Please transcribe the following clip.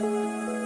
Música